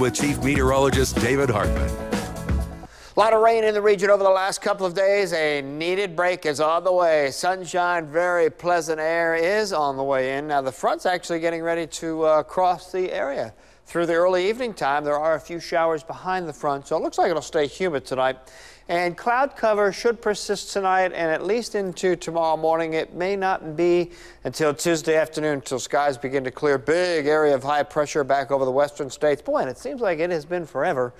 with Chief Meteorologist David Hartman. A lot of rain in the region over the last couple of days. A needed break is on the way. Sunshine, very pleasant air is on the way in. Now, the front's actually getting ready to uh, cross the area. Through the early evening time, there are a few showers behind the front, so it looks like it'll stay humid tonight. And cloud cover should persist tonight and at least into tomorrow morning. It may not be until Tuesday afternoon until skies begin to clear. Big area of high pressure back over the western states. Boy, and it seems like it has been forever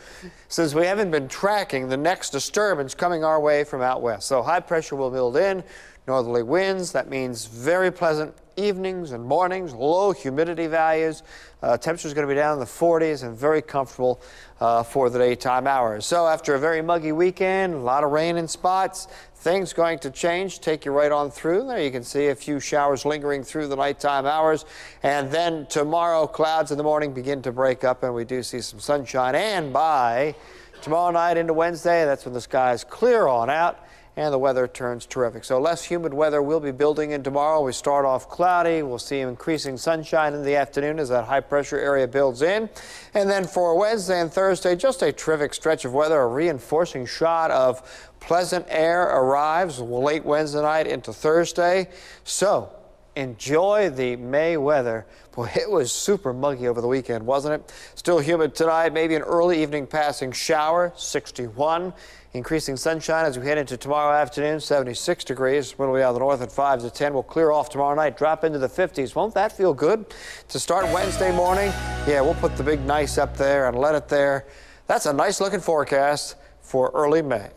since we haven't been tracking the next disturbance coming our way from out west. So high pressure will build in, northerly winds. That means very pleasant evenings and mornings, low humidity values. Uh, temperature is going to be down in the 40s and very comfortable uh, for the daytime hours. So after a very muggy weekend, a lot of rain in spots, things going to change. Take you right on through there. You can see a few showers lingering through the nighttime hours. And then tomorrow, clouds in the morning begin to break up and we do see some sunshine. And by tomorrow night into Wednesday, that's when the skies clear on out and the weather turns terrific. So less humid weather will be building in tomorrow. We start off cloudy. We'll see increasing sunshine in the afternoon as that high pressure area builds in. And then for Wednesday and Thursday, just a terrific stretch of weather, a reinforcing shot of pleasant air arrives late Wednesday night into Thursday. So enjoy the May weather. Boy, it was super muggy over the weekend, wasn't it? Still humid tonight, maybe an early evening passing shower, 61. Increasing sunshine as we head into tomorrow afternoon, 76 degrees. Will be out of the north at 5 to 10. We'll clear off tomorrow night, drop into the 50s. Won't that feel good to start Wednesday morning? Yeah, we'll put the big nice up there and let it there. That's a nice looking forecast for early May.